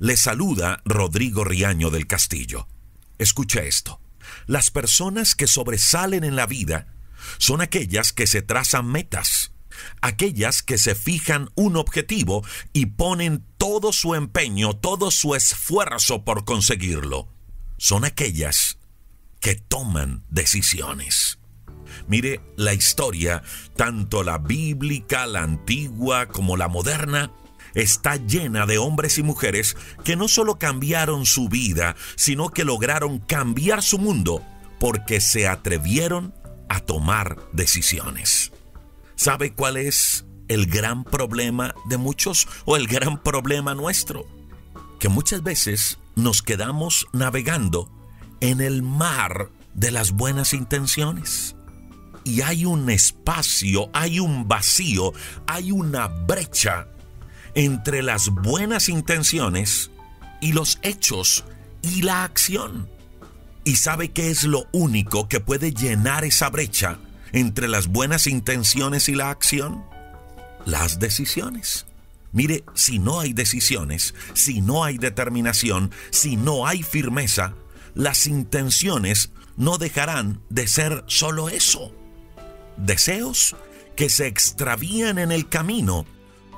Le saluda Rodrigo Riaño del Castillo. Escucha esto. Las personas que sobresalen en la vida son aquellas que se trazan metas, aquellas que se fijan un objetivo y ponen todo su empeño, todo su esfuerzo por conseguirlo. Son aquellas que toman decisiones. Mire, la historia, tanto la bíblica, la antigua como la moderna, está llena de hombres y mujeres que no solo cambiaron su vida, sino que lograron cambiar su mundo porque se atrevieron a tomar decisiones. ¿Sabe cuál es el gran problema de muchos o el gran problema nuestro? Que muchas veces nos quedamos navegando en el mar de las buenas intenciones. Y hay un espacio, hay un vacío, hay una brecha entre las buenas intenciones y los hechos y la acción. ¿Y sabe qué es lo único que puede llenar esa brecha entre las buenas intenciones y la acción? Las decisiones. Mire, si no hay decisiones, si no hay determinación, si no hay firmeza, las intenciones no dejarán de ser solo eso. Deseos que se extravían en el camino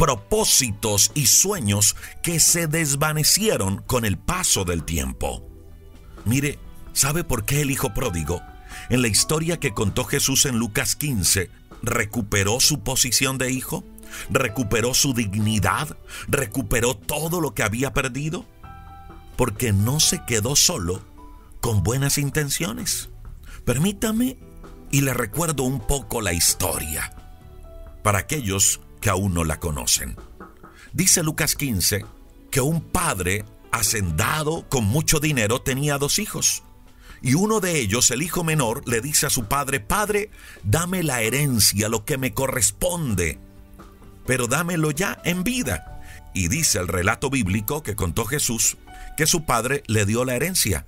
propósitos y sueños que se desvanecieron con el paso del tiempo. Mire, ¿sabe por qué el hijo pródigo, en la historia que contó Jesús en Lucas 15, recuperó su posición de hijo? ¿Recuperó su dignidad? ¿Recuperó todo lo que había perdido? Porque no se quedó solo con buenas intenciones. Permítame y le recuerdo un poco la historia. Para aquellos que aún no la conocen. Dice Lucas 15 que un padre hacendado con mucho dinero tenía dos hijos. Y uno de ellos, el hijo menor, le dice a su padre, Padre, dame la herencia, lo que me corresponde, pero dámelo ya en vida. Y dice el relato bíblico que contó Jesús que su padre le dio la herencia.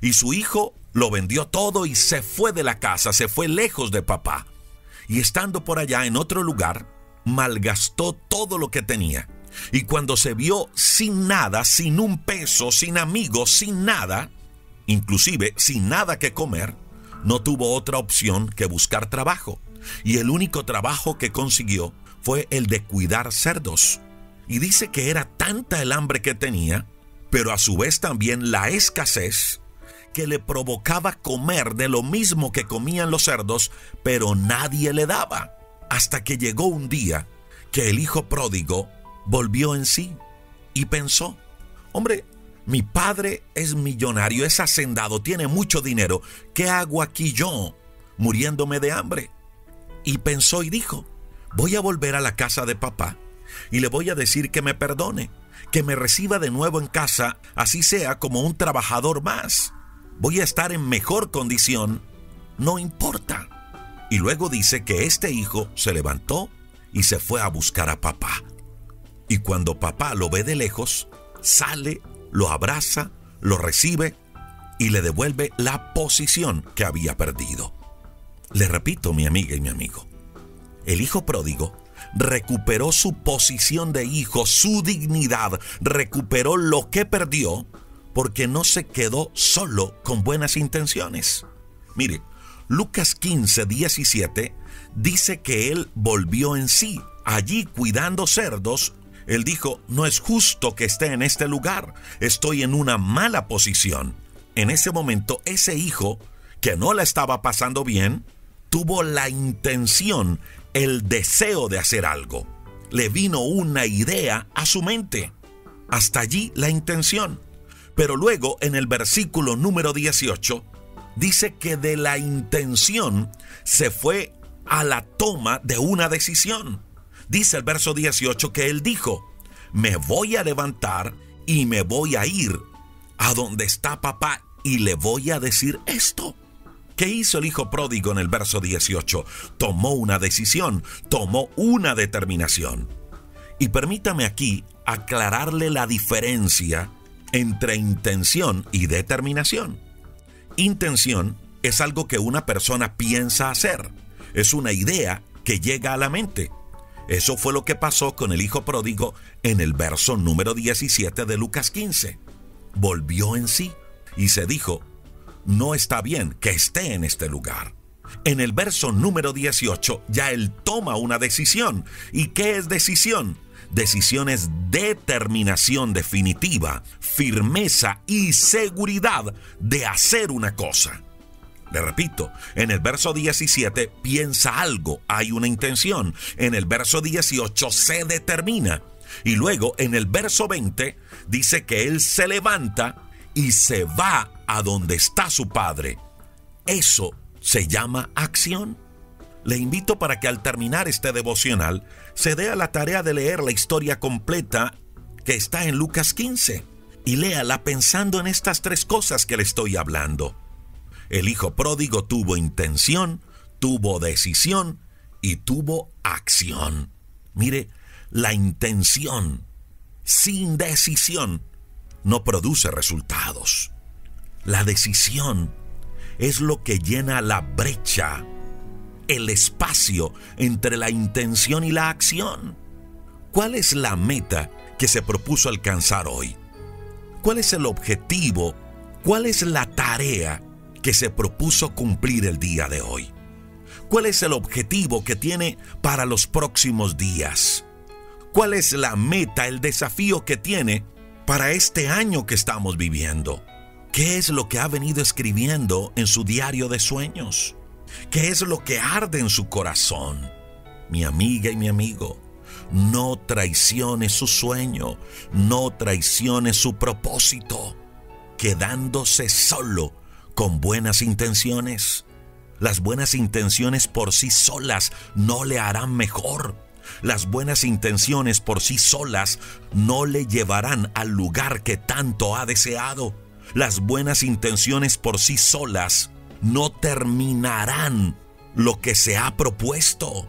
Y su hijo lo vendió todo y se fue de la casa, se fue lejos de papá. Y estando por allá en otro lugar, malgastó todo lo que tenía. Y cuando se vio sin nada, sin un peso, sin amigos, sin nada, inclusive sin nada que comer, no tuvo otra opción que buscar trabajo. Y el único trabajo que consiguió fue el de cuidar cerdos. Y dice que era tanta el hambre que tenía, pero a su vez también la escasez, que le provocaba comer de lo mismo que comían los cerdos, pero nadie le daba hasta que llegó un día que el hijo pródigo volvió en sí y pensó, hombre, mi padre es millonario, es hacendado, tiene mucho dinero, ¿qué hago aquí yo muriéndome de hambre? Y pensó y dijo, voy a volver a la casa de papá y le voy a decir que me perdone, que me reciba de nuevo en casa, así sea como un trabajador más. Voy a estar en mejor condición, no importa. Y luego dice que este hijo se levantó y se fue a buscar a papá. Y cuando papá lo ve de lejos, sale, lo abraza, lo recibe y le devuelve la posición que había perdido. Le repito, mi amiga y mi amigo, el hijo pródigo recuperó su posición de hijo, su dignidad, recuperó lo que perdió porque no se quedó solo con buenas intenciones. Mire, Lucas 15, 17 dice que él volvió en sí. Allí cuidando cerdos, él dijo, no es justo que esté en este lugar, estoy en una mala posición. En ese momento, ese hijo, que no la estaba pasando bien, tuvo la intención, el deseo de hacer algo. Le vino una idea a su mente. Hasta allí la intención. Pero luego, en el versículo número 18, dice que de la intención se fue a la toma de una decisión. Dice el verso 18 que él dijo, me voy a levantar y me voy a ir a donde está papá y le voy a decir esto. ¿Qué hizo el hijo pródigo en el verso 18? Tomó una decisión, tomó una determinación. Y permítame aquí aclararle la diferencia entre intención y determinación. Intención es algo que una persona piensa hacer, es una idea que llega a la mente. Eso fue lo que pasó con el hijo pródigo en el verso número 17 de Lucas 15. Volvió en sí y se dijo, no está bien que esté en este lugar. En el verso número 18 ya él toma una decisión. ¿Y qué es decisión? Decisión es determinación definitiva, firmeza y seguridad de hacer una cosa. Le repito, en el verso 17 piensa algo, hay una intención. En el verso 18 se determina. Y luego en el verso 20 dice que él se levanta y se va a donde está su padre. Eso se llama acción. Le invito para que al terminar este devocional se dé a la tarea de leer la historia completa que está en Lucas 15 y léala pensando en estas tres cosas que le estoy hablando. El hijo pródigo tuvo intención, tuvo decisión y tuvo acción. Mire, la intención sin decisión no produce resultados. La decisión es lo que llena la brecha, el espacio entre la intención y la acción. ¿Cuál es la meta que se propuso alcanzar hoy? ¿Cuál es el objetivo? ¿Cuál es la tarea que se propuso cumplir el día de hoy? ¿Cuál es el objetivo que tiene para los próximos días? ¿Cuál es la meta, el desafío que tiene para este año que estamos viviendo? ¿Qué es lo que ha venido escribiendo en su diario de sueños? ¿Qué es lo que arde en su corazón? Mi amiga y mi amigo, no traicione su sueño, no traicione su propósito, quedándose solo con buenas intenciones. Las buenas intenciones por sí solas no le harán mejor. Las buenas intenciones por sí solas no le llevarán al lugar que tanto ha deseado. Las buenas intenciones por sí solas no terminarán lo que se ha propuesto.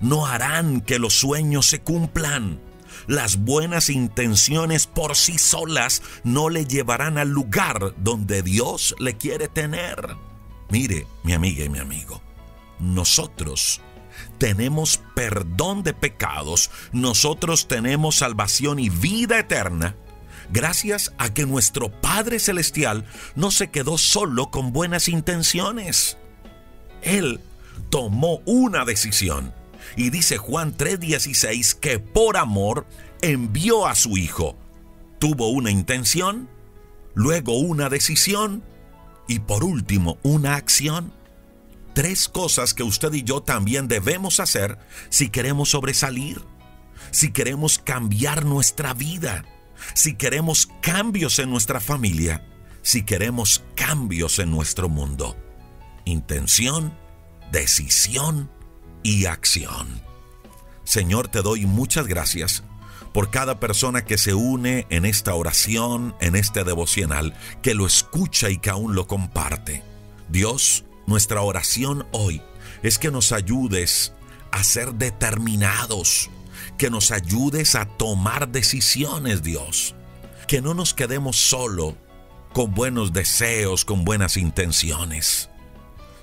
No harán que los sueños se cumplan. Las buenas intenciones por sí solas no le llevarán al lugar donde Dios le quiere tener. Mire, mi amiga y mi amigo, nosotros tenemos perdón de pecados, nosotros tenemos salvación y vida eterna gracias a que nuestro Padre Celestial no se quedó solo con buenas intenciones. Él tomó una decisión. Y dice Juan 3:16 que por amor envió a su Hijo. Tuvo una intención, luego una decisión y por último una acción. Tres cosas que usted y yo también debemos hacer si queremos sobresalir, si queremos cambiar nuestra vida si queremos cambios en nuestra familia, si queremos cambios en nuestro mundo. Intención, decisión y acción. Señor, te doy muchas gracias por cada persona que se une en esta oración, en este devocional, que lo escucha y que aún lo comparte. Dios, nuestra oración hoy es que nos ayudes a ser determinados, que nos ayudes a tomar decisiones, Dios. Que no nos quedemos solo con buenos deseos, con buenas intenciones,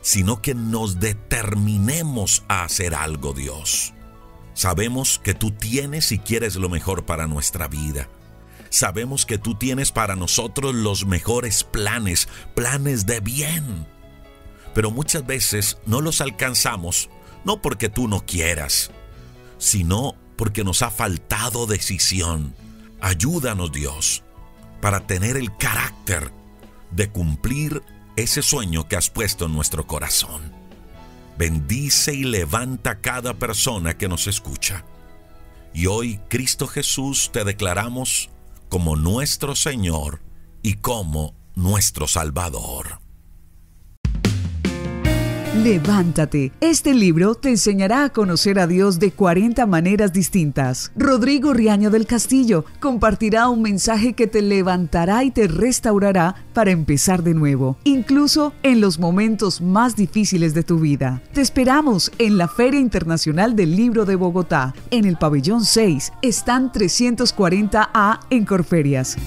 sino que nos determinemos a hacer algo, Dios. Sabemos que tú tienes y quieres lo mejor para nuestra vida. Sabemos que tú tienes para nosotros los mejores planes, planes de bien. Pero muchas veces no los alcanzamos, no porque tú no quieras, sino porque nos ha faltado decisión. Ayúdanos Dios para tener el carácter de cumplir ese sueño que has puesto en nuestro corazón. Bendice y levanta a cada persona que nos escucha. Y hoy, Cristo Jesús, te declaramos como nuestro Señor y como nuestro Salvador. Levántate. Este libro te enseñará a conocer a Dios de 40 maneras distintas. Rodrigo Riaño del Castillo compartirá un mensaje que te levantará y te restaurará para empezar de nuevo, incluso en los momentos más difíciles de tu vida. Te esperamos en la Feria Internacional del Libro de Bogotá, en el pabellón 6, están 340A en Corferias.